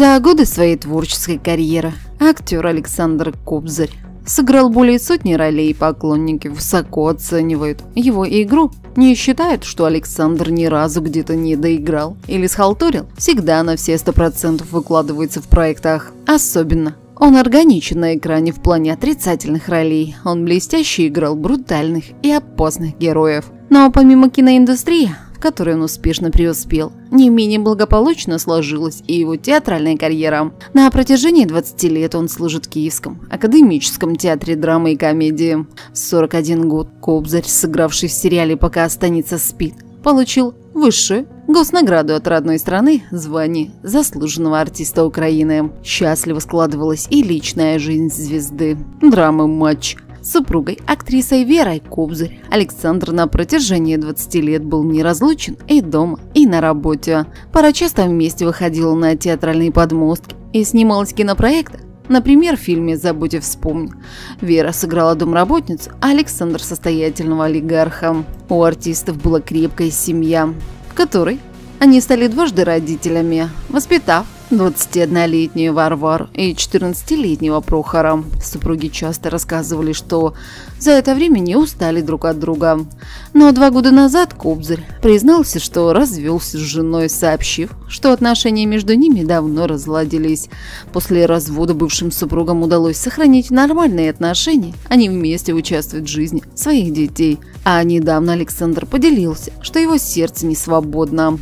За годы своей творческой карьеры актер Александр Кобзарь сыграл более сотни ролей, поклонники высоко оценивают его игру. Не считают, что Александр ни разу где-то не доиграл или схалтурил. Всегда на все сто процентов выкладывается в проектах. Особенно он органичен на экране в плане отрицательных ролей. Он блестяще играл брутальных и опасных героев. Но помимо киноиндустрии, в он успешно преуспел, не менее благополучно сложилась и его театральная карьера. На протяжении 20 лет он служит в Киевском академическом театре драмы и комедии. В 41 год Кобзарь, сыгравший в сериале «Пока останется спит», получил высшую госнаграду от родной страны звание заслуженного артиста Украины. Счастливо складывалась и личная жизнь звезды. Драмы «Матч» с супругой, актрисой Верой Кобзарь. Александр на протяжении 20 лет был неразлучен и дома, и на работе. Пара часто вместе выходила на театральные подмостки и снималась в кинопроектах. Например, в фильме «Забудь и вспомни». Вера сыграла домработницу, а Александр – состоятельного олигарха. У артистов была крепкая семья, в которой они стали дважды родителями, воспитав 21-летнюю Варвару и 14-летнего Прохора. Супруги часто рассказывали, что за это время не устали друг от друга. Но два года назад Кобзарь признался, что развелся с женой, сообщив, что отношения между ними давно разладились. После развода бывшим супругам удалось сохранить нормальные отношения. Они вместе участвуют в жизни своих детей. А недавно Александр поделился, что его сердце не свободно.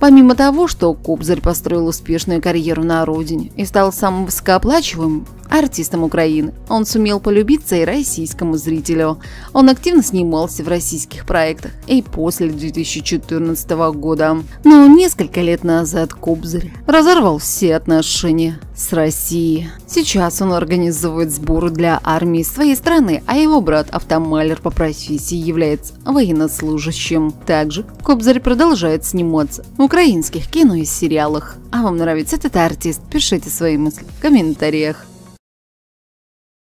Помимо того, что Кобзарь построил успешную карьеру на родине и стал самым высокооплачиваемым артистом Украины, он сумел полюбиться и российскому зрителю. Он активно снимался в российских проектах и после 2014 года. Но несколько лет назад Кобзарь разорвал все отношения с Россией. Сейчас он организует сборы для армии своей страны, а его брат автомалер по профессии является военнослужащим. Также Кобзарь продолжает сниматься в украинских кино и сериалах. А вам нравится этот артист? Пишите свои мысли в комментариях.